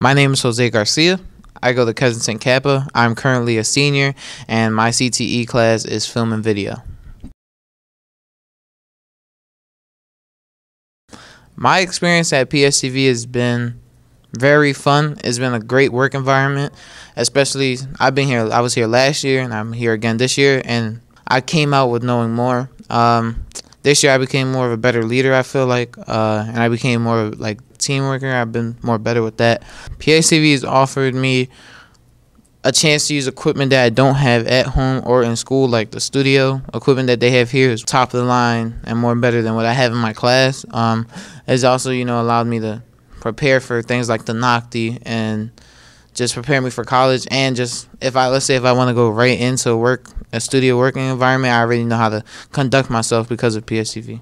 My name is Jose Garcia. I go to Kensington CAPA. I'm currently a senior, and my CTE class is film and video. My experience at PSTV has been very fun. It's been a great work environment, especially I've been here. I was here last year, and I'm here again this year, and I came out with knowing more. Um, this year, I became more of a better leader. I feel like, uh, and I became more like team worker. I've been more better with that. PSTV has offered me a chance to use equipment that I don't have at home or in school, like the studio equipment that they have here is top of the line and more better than what I have in my class. Um, it's also, you know, allowed me to prepare for things like the Nocti and just prepare me for college and just if I let's say if I want to go right into work a studio working environment, I already know how to conduct myself because of PSTV.